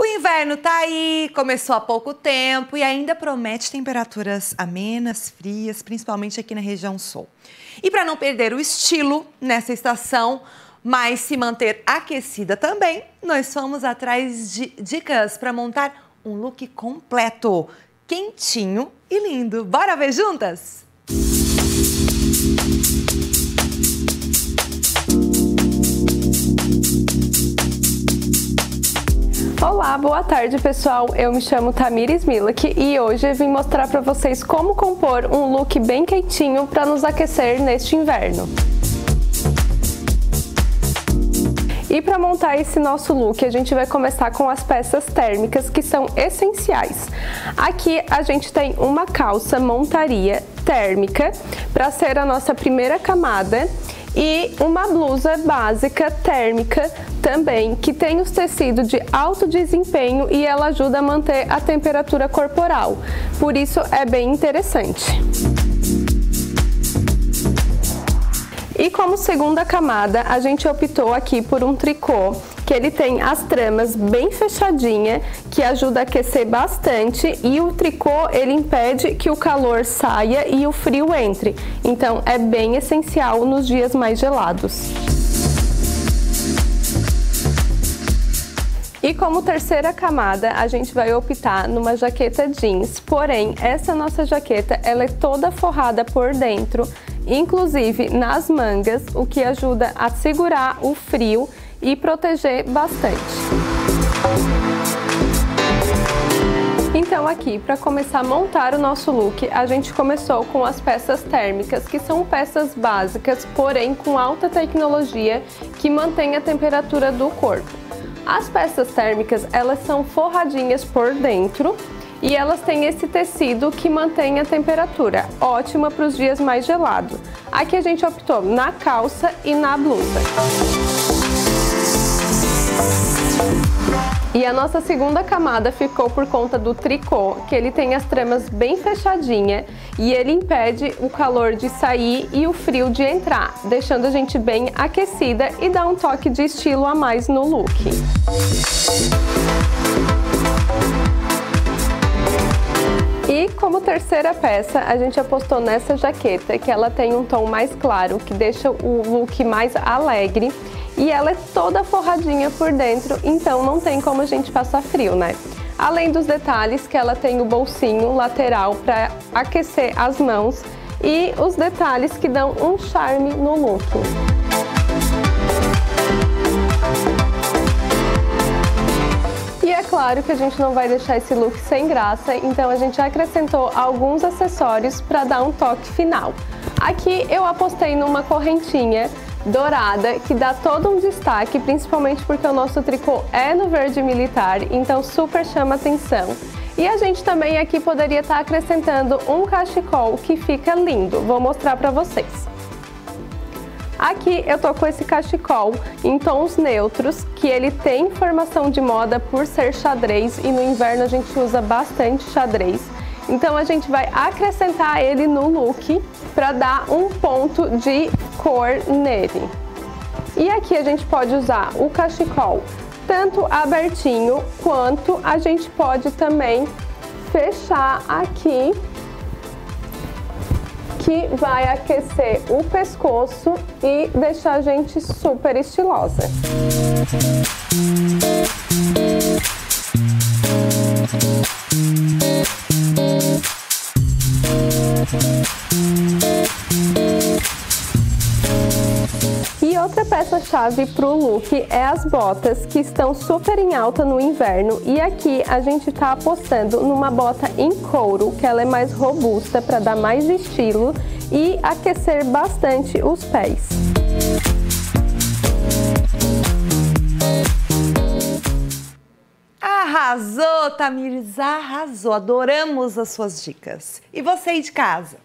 O inverno tá aí, começou há pouco tempo e ainda promete temperaturas amenas, frias, principalmente aqui na região sul. E para não perder o estilo nessa estação, mas se manter aquecida também, nós fomos atrás de dicas para montar um look completo, quentinho e lindo. Bora ver juntas? Olá, boa tarde pessoal. Eu me chamo Tamires Milak e hoje vim mostrar para vocês como compor um look bem quentinho para nos aquecer neste inverno. E para montar esse nosso look, a gente vai começar com as peças térmicas que são essenciais. Aqui a gente tem uma calça montaria térmica para ser a nossa primeira camada e uma blusa básica térmica também, que tem os tecidos de alto desempenho e ela ajuda a manter a temperatura corporal. Por isso é bem interessante. E como segunda camada, a gente optou aqui por um tricô que ele tem as tramas bem fechadinha, que ajuda a aquecer bastante e o tricô ele impede que o calor saia e o frio entre. Então é bem essencial nos dias mais gelados. E como terceira camada, a gente vai optar numa jaqueta jeans, porém, essa nossa jaqueta, ela é toda forrada por dentro, inclusive nas mangas, o que ajuda a segurar o frio e proteger bastante. Então aqui, para começar a montar o nosso look, a gente começou com as peças térmicas, que são peças básicas, porém com alta tecnologia, que mantém a temperatura do corpo. As peças térmicas, elas são forradinhas por dentro, e elas têm esse tecido que mantém a temperatura, ótima para os dias mais gelados. Aqui a gente optou na calça e na blusa. E a nossa segunda camada ficou por conta do tricô, que ele tem as tramas bem fechadinha e ele impede o calor de sair e o frio de entrar, deixando a gente bem aquecida e dá um toque de estilo a mais no look. E como terceira peça, a gente apostou nessa jaqueta, que ela tem um tom mais claro, que deixa o look mais alegre e ela é toda forradinha por dentro, então não tem como a gente passar frio, né? Além dos detalhes que ela tem o bolsinho lateral para aquecer as mãos e os detalhes que dão um charme no look. E é claro que a gente não vai deixar esse look sem graça, então a gente acrescentou alguns acessórios para dar um toque final. Aqui eu apostei numa correntinha dourada, que dá todo um destaque, principalmente porque o nosso tricô é no verde militar, então super chama atenção. E a gente também aqui poderia estar acrescentando um cachecol que fica lindo, vou mostrar para vocês. Aqui eu tô com esse cachecol em tons neutros, que ele tem formação de moda por ser xadrez e no inverno a gente usa bastante xadrez. Então a gente vai acrescentar ele no look para dar um ponto de cor nele. E aqui a gente pode usar o cachecol tanto abertinho quanto a gente pode também fechar aqui que vai aquecer o pescoço e deixar a gente super estilosa. outra peça-chave para o look é as botas, que estão super em alta no inverno. E aqui a gente está apostando numa bota em couro, que ela é mais robusta para dar mais estilo e aquecer bastante os pés. Arrasou, Tamires, arrasou. Adoramos as suas dicas. E você aí de casa?